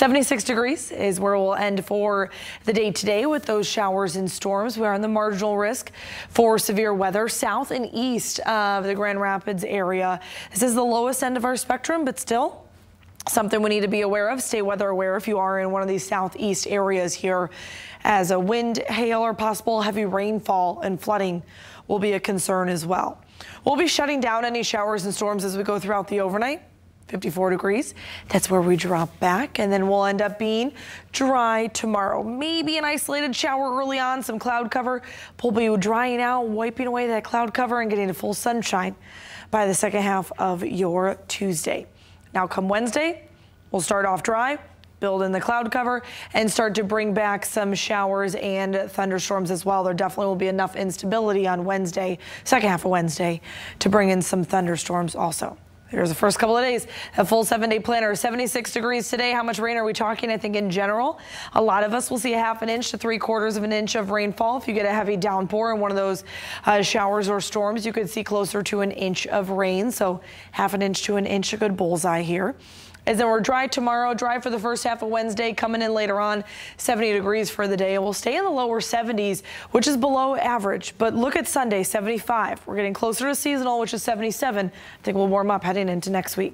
76 degrees is where we'll end for the day today with those showers and storms. We are on the marginal risk for severe weather south and east of the Grand Rapids area. This is the lowest end of our spectrum, but still something we need to be aware of. Stay weather aware if you are in one of these southeast areas here as a wind, hail, or possible heavy rainfall and flooding will be a concern as well. We'll be shutting down any showers and storms as we go throughout the overnight. 54 degrees. That's where we drop back and then we'll end up being dry tomorrow. Maybe an isolated shower early on, some cloud cover. We'll be drying out, wiping away that cloud cover and getting to full sunshine by the second half of your Tuesday. Now come Wednesday, we'll start off dry, build in the cloud cover and start to bring back some showers and thunderstorms as well. There definitely will be enough instability on Wednesday, second half of Wednesday, to bring in some thunderstorms also. Here's the first couple of days. A full seven day planner, 76 degrees today. How much rain are we talking? I think in general, a lot of us will see a half an inch to three quarters of an inch of rainfall. If you get a heavy downpour in one of those uh, showers or storms, you could see closer to an inch of rain. So half an inch to an inch, a good bullseye here. As then we're dry tomorrow, dry for the first half of Wednesday, coming in later on, 70 degrees for the day. And we'll stay in the lower 70s, which is below average. But look at Sunday, 75. We're getting closer to seasonal, which is 77. I think we'll warm up heading into next week.